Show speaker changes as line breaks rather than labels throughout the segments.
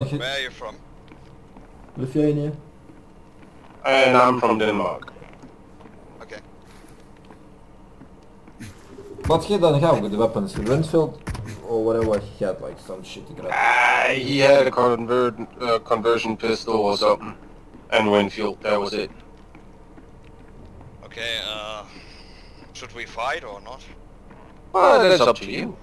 Where are you from?
Lithuania.
And I'm from Denmark.
Okay.
But he don't have good weapons in Renfield or whatever he had like some shitty crap.
Ah, he had a convert, uh, conversion pistol or something. And Winfield, that was it.
Okay, uh... Should we fight or not?
Well, that's up to you.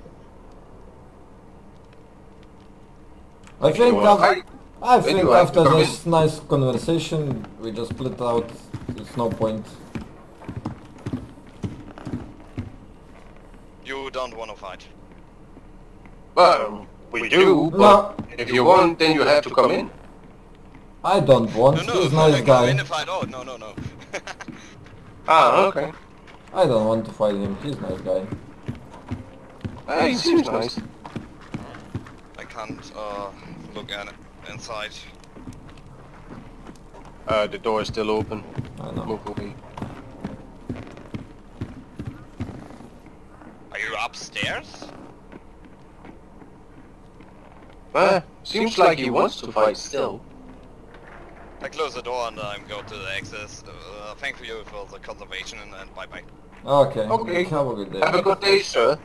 I think
wanna
af- I think
you
after this nice conversation we just split out. It's no point.
You don't want to fight.
Well, we do, but
No,
if you want, then you have to come in.
I don't want.
No, no,
He's a
no,
nice
no,
guy.
in a fight. Oh, no, no, no.
Ah, okay.
I don't want to fight him. He's a nice guy.
Ah, he seems nice.
I can't, uh, look at it inside.
Uh, the door is still open.
I know.
Move away.
Are you upstairs?
Ah, seems like he wants to fight still.
I close the door and I go to the access. Uh, thank you for the conservation and, and bye bye.
Okay.
Okay.
Have a good day.
Have a good day, sir.